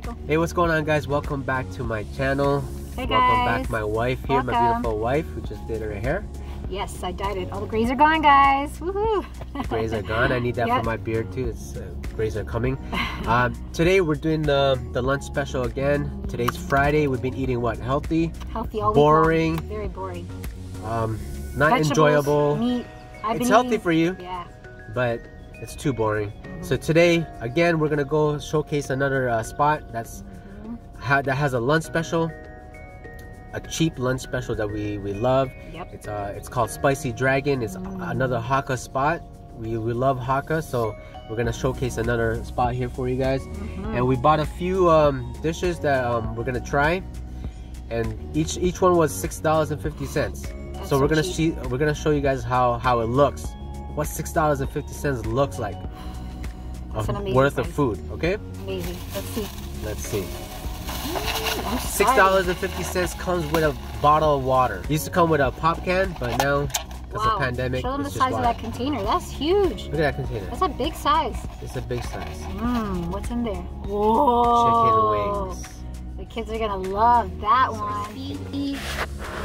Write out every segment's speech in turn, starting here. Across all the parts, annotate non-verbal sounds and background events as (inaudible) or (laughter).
go. Hey, what's going on, guys? Welcome back to my channel. Hey guys. Welcome back, my wife here, my beautiful wife who just did her hair. Yes, I dyed it. All the grays are gone, guys. Woohoo! Grays are gone. I need that Yep. (laughs) for my beard too. It's uh, grays are coming. (laughs) Um, today we're doing the the lunch special again. Today's Friday. We've been eating what? Healthy, Healthy all week Boring. long. Very boring. um, not Vegetables, enjoyable. Meat. I've It's healthy eating- for you, Yeah. but it's too boring. So today, again, we're gonna go showcase another uh, spot that's ha- that has a lunch special, a cheap lunch special that we we love. Yep. It's uh it's called Spicy Dragon. It's Mm. another Hakka spot. We we love Hakka, so we're gonna showcase another spot here for you guys. Mhm. And we bought a few um, dishes that um, we're gonna try, and each each one was six dollars and fifty cents. That's So we're gonna cheap. see we're gonna show you guys how how it looks, what six dollars and fifty cents looks like, of an amazing worth of food. Okay, Amazing. Let's see. let's see. Mm, I'm Six dollars and fifty cents comes with a bottle of water. Used to come with a pop can, but now because Wow. of pandemic, Show them the size of that container. That's huge. Look at that container. That's a big size. It's a big size. Mmm. What's in there? Whoa. Chicken wings. The kids are gonna love that one.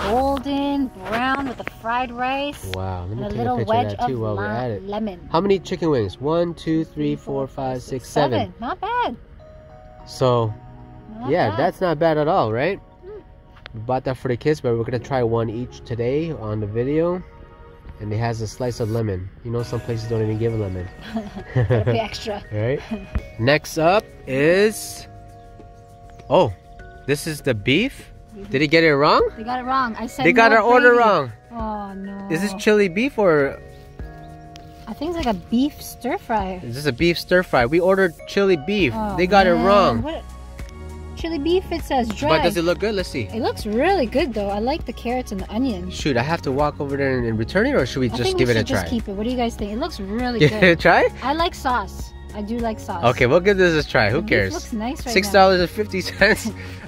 Golden brown with the fried rice Wow, let and a little a picture wedge of that of too while we're at it. lemon. How many chicken wings? One, two, three, four, five, six, seven. Not bad. So Not yeah, bad. that's not bad at all, right? Mm. We bought that for the kids, but we're gonna try one each today on the video. And it has a slice of lemon. You know, some places don't even give a lemon. (laughs) Extra. (laughs) Right. Next up is. Oh, this is the beef. Did he get it wrong? They got it wrong. I said They got no our order gravy. wrong. Oh no. Is this chili beef or I think it's like a beef stir fry. This is this a beef stir fry? We ordered chili beef. Oh, they got it wrong. What? Chili beef. It says dry. But does it look good? Let's see. It looks really good though. I like the carrots and the onions. Shoot, I have to walk over there and, return it, or should we I just give we it a should just keep it. What do you guys think? It looks really (laughs) good. Give it a try? I like sauce. I do like sauce. Okay, we'll give this a try. Who cares? Looks nice right Six dollars fifty. (laughs)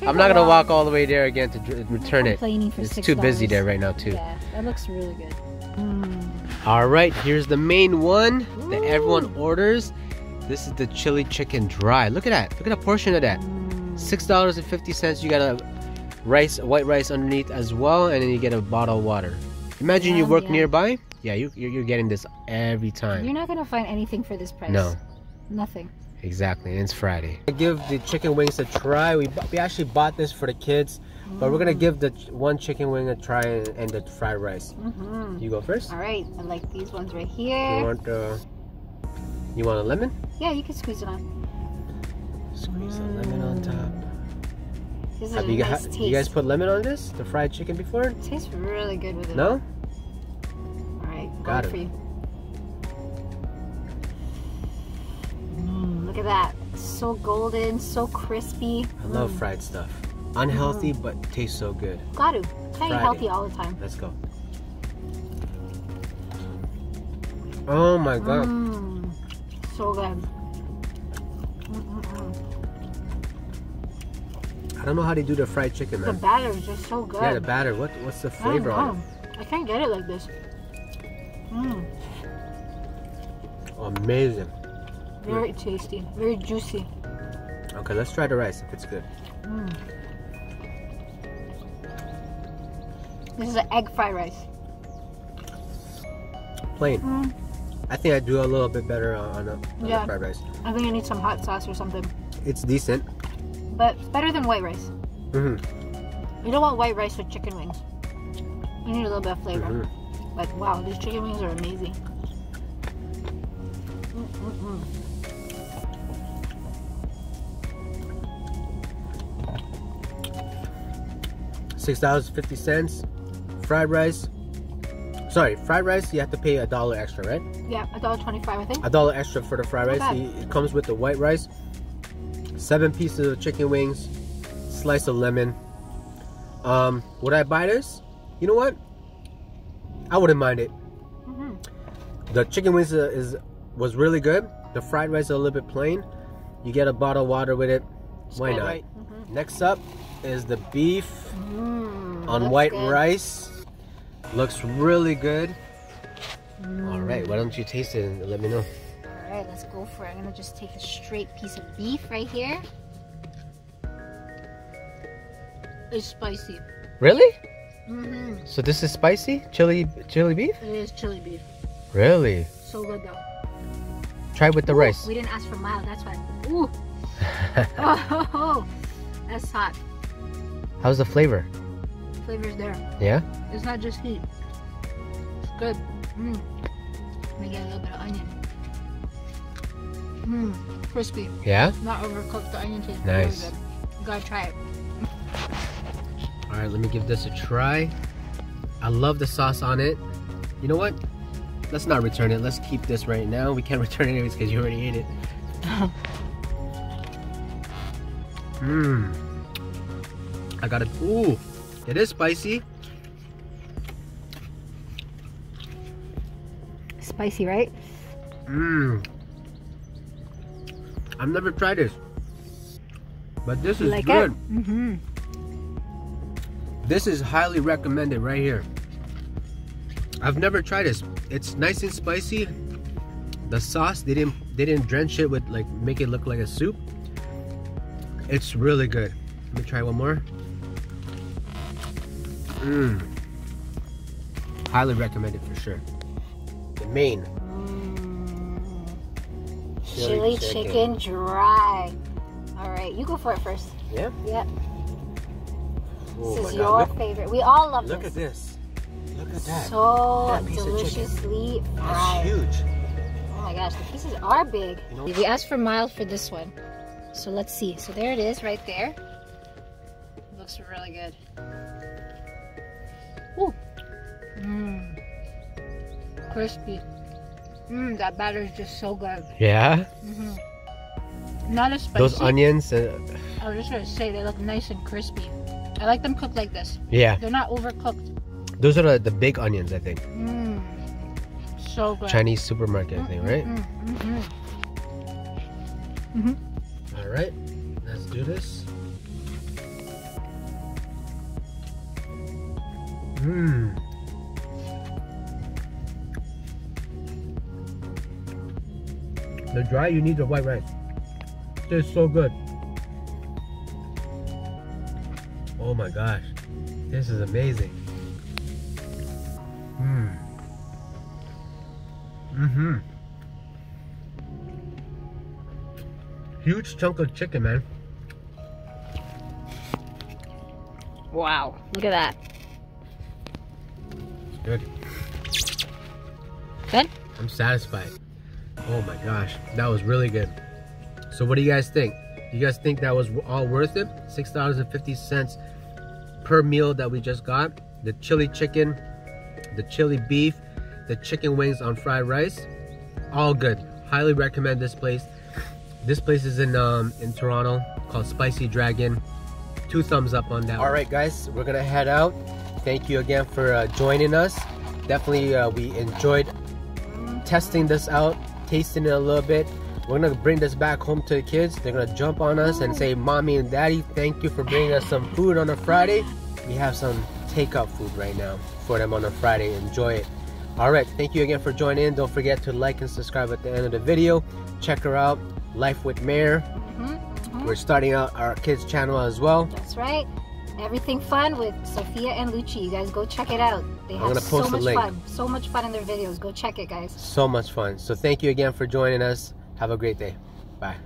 I'm not gonna walk all the way there again to return it. It's $6. too busy there right now too. Yeah, that looks really good. Mm. All right, here's the main one that everyone orders. This is the chili chicken dry. Look at that. Look at a portion of that. Mm. Six dollars and fifty cents. You got a rice, white rice underneath as well, and then you get a bottle of water. Imagine you work nearby. Yeah, you you're, you're getting this every time. You're not gonna find anything for this price. No. Nothing. Exactly, and it's Friday. Give the chicken wings a try. We, we actually bought this for the kids, but we're gonna give the one chicken wing a try and, and the fried rice. Mm-hmm. You go first. All right. I like these ones right here. You want uh, you want a lemon? Yeah, you can squeeze it on. Squeeze a lemon on top. This is Have a you, nice taste. you guys put lemon on this? The fried chicken before? It tastes really good with it. No? All right. Got it. So golden, so crispy. I love Mm. fried stuff. Unhealthy, but tastes so good. Gotta. Try Friday. eat healthy all the time. Let's go. Oh my god. Mm, so good. I don't know how they do the fried chicken, The batter is just so good. Yeah, the batter. What what's the I flavor on know. I can't get it like this. Mm. Amazing. Very tasty, very juicy. Okay, let's try the rice if it's good. Mm. This is an egg fried rice. Plain. Mm, I think I do a little bit better on, the, on Yeah. fried rice. I think I need some hot sauce or something. It's decent. But it's better than white rice. hmm You don't want white rice with chicken wings. You need a little bit of flavor. hmm But wow, these chicken wings are amazing. $6.50. Fried rice. Sorry, fried rice, you have to pay a dollar extra, right? Yeah, a dollar twenty-five, I think. A dollar extra for the fried rice. It comes with the white rice, seven pieces of chicken wings, slice of lemon. Um, would I buy this? You know what? I wouldn't mind it. Mm -hmm. The chicken wings is, is was really good. The fried rice is a little bit plain. You get a bottle of water with it. It's Why not? Right. Mm -hmm. Next up, is the beef Mm, on white good. rice. Looks really good. Mm. All right, why don't you taste it and let me know? All right, let's go for it. I'm gonna just take a straight piece of beef right here. It's spicy. Really? Mm-hmm. So this is spicy? Chili chili beef? It is chili beef. Really? So good though. Try it with the Ooh, rice. We didn't ask for mild, that's why. (laughs) Ooh. (laughs) oh, that's hot. How's the flavor? Flavor's there. Yeah? It's not just heat. It's good. Mmm. Let me get a little bit of onion. Mmm. Crispy. Yeah? Not overcooked. The onion tastes Nice. really good. You gotta try it. All right, let me give this a try. I love the sauce on it. You know what? Let's not return it. Let's keep this right now. We can't (laughs) return it anyways because you already ate it. Mmm. (laughs) I got it. Ooh, it is spicy. Spicy, right? Mmm. I've never tried this. But this is like good. Mm-hmm. This is highly recommended right here. I've never tried this. It's nice and spicy. The sauce they didn't they didn't drench it with like make it look like a soup. It's really good. Let me try one more. Mmm. Highly recommended for sure. The main. Chili, chicken. dry. All right, you go for it first. Yeah. Yep. Oh this is your look- favorite. We all love Look this. Look at this. Look at that. So That piece of chicken. deliciously That's fried. huge. Oh my gosh, the pieces are big. You know- We asked for mild for this one. So let's see. So there it is right there. Looks really good. Ooh. Mmm. Crispy. Mmm, that batter is just so good. Yeah. Mm hmm Not as spicy. Those onions. Uh, I was just gonna say they look nice and crispy. I like them cooked like this. yeah. They're not overcooked. Those are the, the big onions, I think. Mmm. So good. Chinese supermarket, I think, right? Mm-hmm. Mm-hmm. All right, let's do this. Mmm. The dry, you need the white rice. It's so good. Oh my gosh, this is amazing. Mmm. Mm-hmm. Huge chunk of chicken, man. Wow. Look at that. Good. Good? I'm satisfied. Oh my gosh, that was really good. So what do you guys think? You guys think that was all worth it? Six dollars and fifty cents per meal that we just got. The chili chicken, the chili beef, the chicken wings on fried rice, all good. Highly recommend this place. This place is in um in Toronto called Spicy Dragon. Two thumbs up on that. All right, guys, we're gonna head out. Thank you again for uh, joining us. Definitely, uh, we enjoyed testing this out, tasting it a little bit. We're gonna bring this back home to the kids. They're gonna jump on us and say, "Mommy and Daddy, thank you for bringing us some food on a Friday." We have some takeout food right now for them on a Friday. Enjoy it. All right, thank you again for joining in. Don't forget to like and subscribe at the end of the video. Check her out, Life with Mayor. Mm-hmm. We're starting out our kids channel as well. That's right. Everything fun with Sophia and Lucci. You guys go check it out. They have so much fun. So much fun in their videos. Go check it, guys. So much fun. So thank you again for joining us. Have a great day. Bye.